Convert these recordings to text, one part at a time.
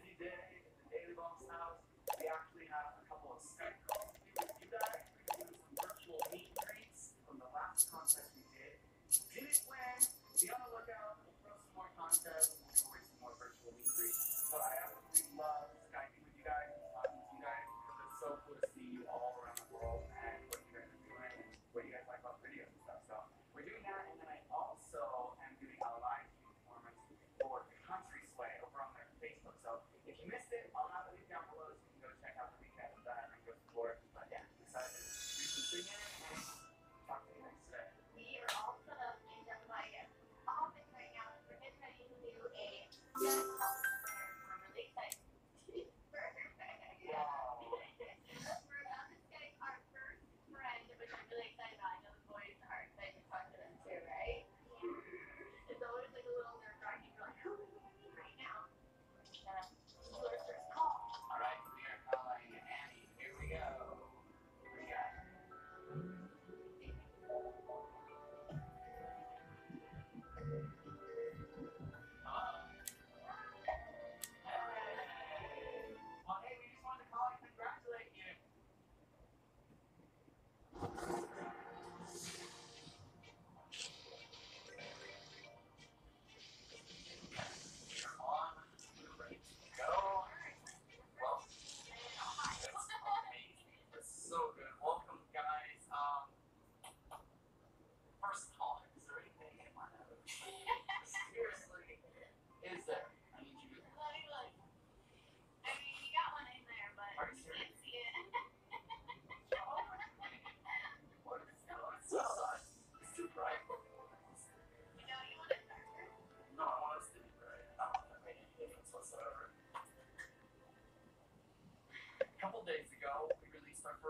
presidente.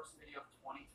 first video of 2020.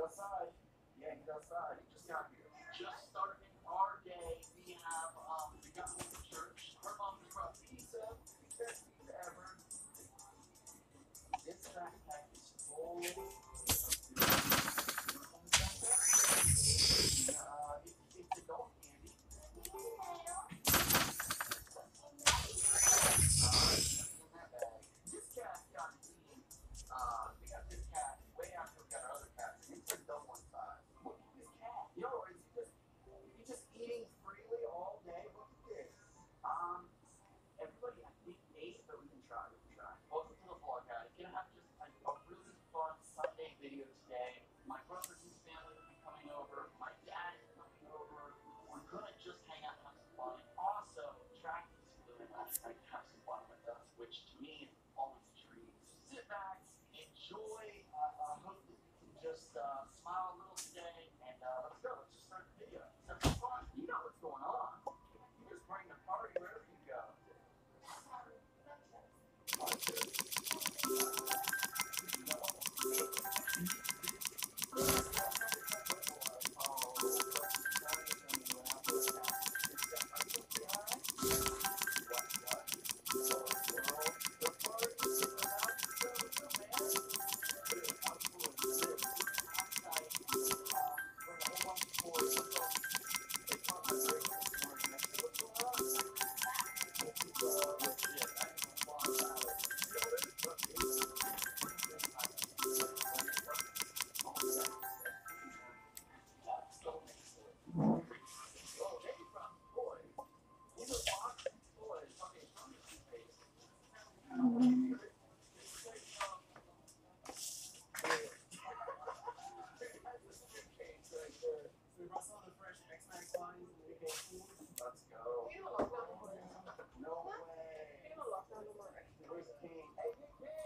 outside. Yeah, he's outside. He just got here. Just starting our day, we have um, we got with the church. Her mom brought pizza, the best pizza ever. This backpack is full. joy. Uh, I hope that you can just uh, smile a little today. And uh, let's go. Let's just start the video. Let's have fun. You know what's going on. You just bring the party wherever you go. Podcast.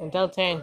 Until 10.